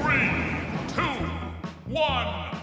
Three, two, one,